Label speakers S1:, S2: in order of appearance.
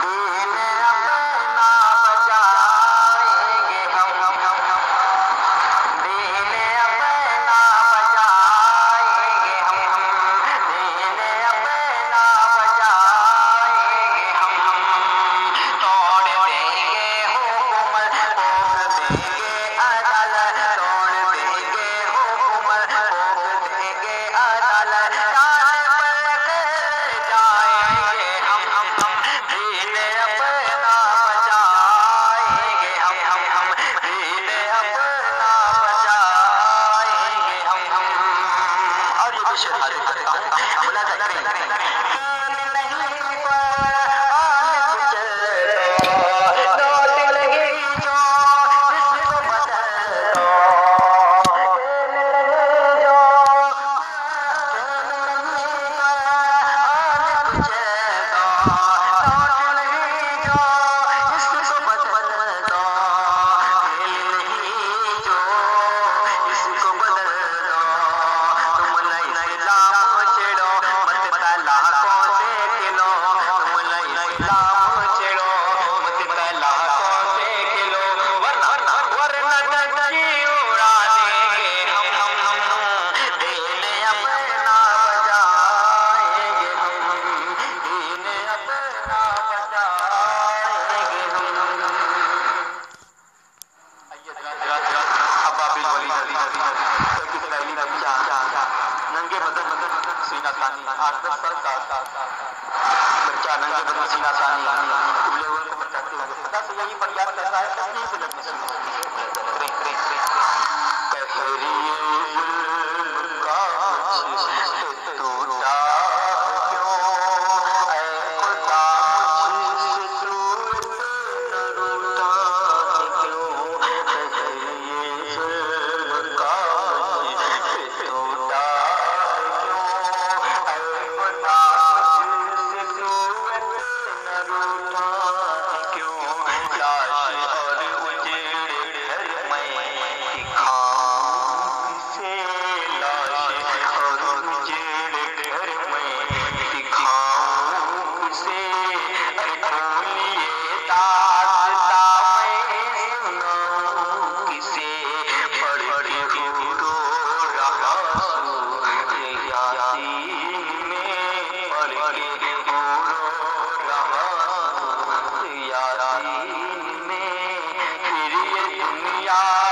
S1: Dime Una, una, سینہ ثانی آٹھ سر کا مرچہ ننگے بدن سینہ ثانی قبلے ہوئے کو مرچہ کے لگے خدا سے یہی فریاد کرتا ہے کہ Hallelujah.